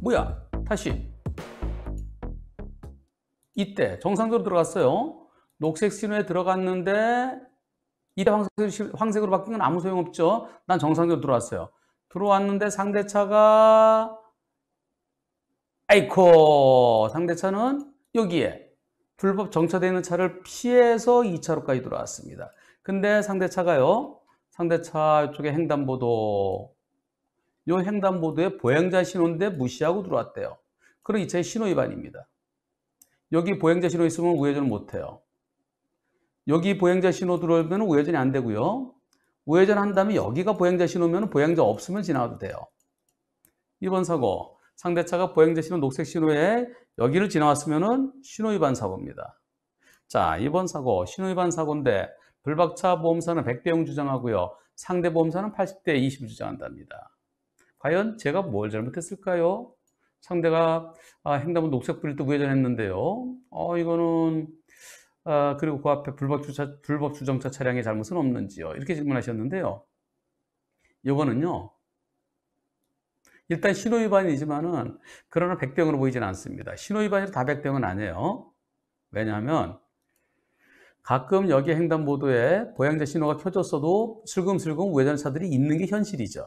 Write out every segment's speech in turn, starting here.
뭐야? 다시. 이때 정상적으로 들어갔어요. 녹색 신호에 들어갔는데 이때 황색, 황색 으로 바뀐 건 아무 소용없죠. 난 정상적으로 들어왔어요. 들어왔는데 상대차가 아이코 상대차는 여기에 불법 정차되어 있는 차를 피해서 2차로까지 들어왔습니다. 근데 상대차가요. 상대차 쪽에 횡단보도 요 횡단보도에 보행자 신호인데 무시하고 들어왔대요. 그럼 이 차의 신호 위반입니다. 여기 보행자 신호 있으면 우회전을 못해요. 여기 보행자 신호 들어오면 우회전이 안 되고요. 우회전 한 다음에 여기가 보행자 신호면 보행자 없으면 지나가도 돼요. 2번 사고 상대차가 보행자 신호 녹색 신호에 여기를 지나왔으면 신호 위반 사고입니다. 자, 2번 사고 신호 위반 사고인데 불박차 보험사는 100대 0 주장하고요. 상대 보험사는 80대 20 주장한답니다. 과연 제가 뭘 잘못했을까요? 상대가 아, 횡단보 녹색 불일 때 우회전했는데요. 어, 이거는 아, 그리고 그 앞에 불법 주차 불법 주정차 차량의 잘못은 없는지요? 이렇게 질문하셨는데요. 이거는요. 일단 신호 위반이지만은 그러나 백병으로 보이지는 않습니다. 신호 위반이 다 백병은 아니에요. 왜냐하면 가끔 여기 횡단보도에 보행자 신호가 켜졌어도 슬금슬금 우회전차들이 있는 게 현실이죠.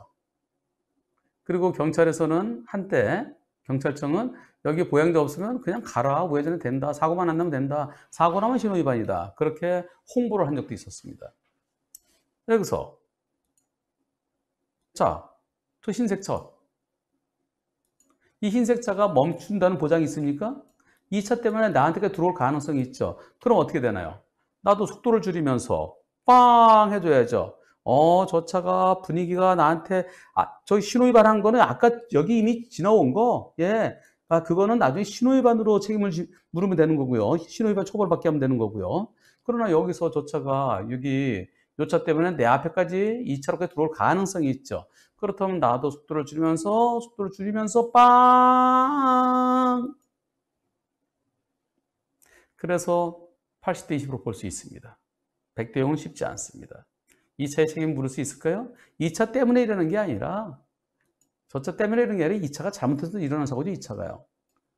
그리고 경찰에서는 한때 경찰청은 여기 보행자 없으면 그냥 가라 우회전은 된다 사고만 안 나면 된다 사고 나면 신호 위반이다 그렇게 홍보를 한 적도 있었습니다. 여기서 자, 또 흰색 차. 이 흰색 차가 멈춘다는 보장이 있습니까? 이 차 때문에 나한테 들어올 가능성이 있죠. 그럼 어떻게 되나요? 나도 속도를 줄이면서 빵 해줘야죠. 어, 저 차가 분위기가 나한테, 아, 저기 신호위반한 거는 아까 여기 이미 지나온 거, 예. 아, 그거는 나중에 신호위반으로 책임을 지, 물으면 되는 거고요. 신호위반 처벌받게 하면 되는 거고요. 그러나 여기서 저 차가 여기 요 차 때문에 내 앞에까지 이 차로까지 들어올 가능성이 있죠. 그렇다면 나도 속도를 줄이면서, 속도를 줄이면서 빵! 그래서 80대 20으로 볼 수 있습니다. 100대 0은 쉽지 않습니다. 2차의 책임 물을 수 있을까요? 2차 때문에 일어나는 게 아니라 저차 때문에 일어나는 게 아니라 2차가 잘못해서 일어난 사고죠, 2차가요.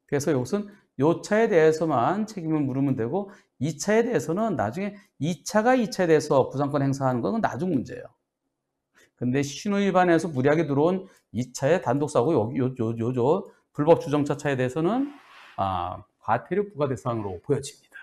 그래서 이것은 요 차에 대해서만 책임을 물으면 되고 2차에 대해서는 나중에 2차가 2차에 대해서 부상권 행사하는 건 나중 문제예요. 근데 신호 위반에서 무리하게 들어온 2차의 단독 사고 요, 요, 요, 요, 요 불법 주정차 차에 대해서는 아, 과태료 부과 대상으로 보여집니다.